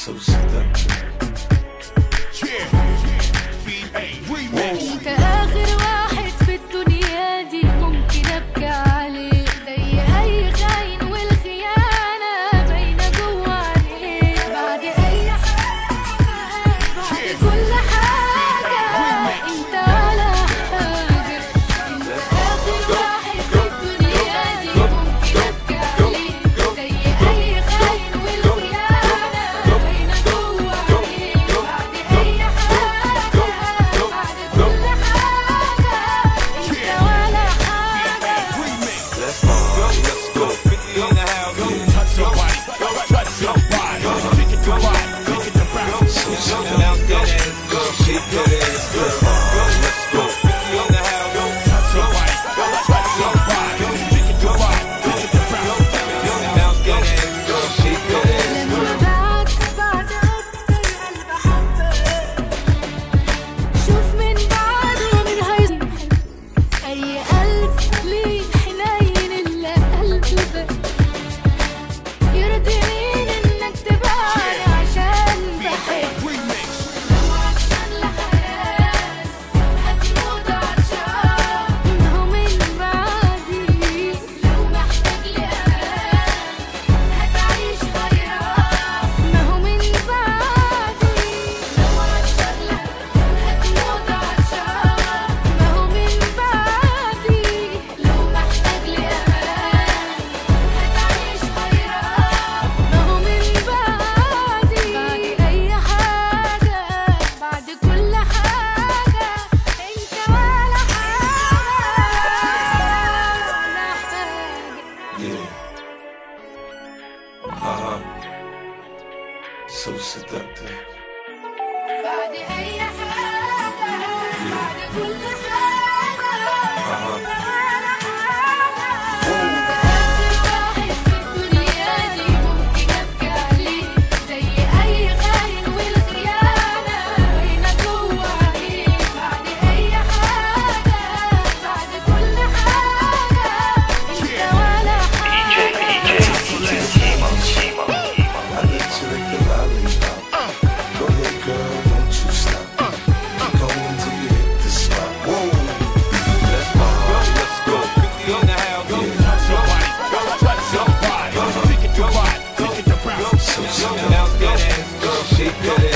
So Now that ass, girl, she so seductive بعد أي حاجة بعد كل Now that ass, she good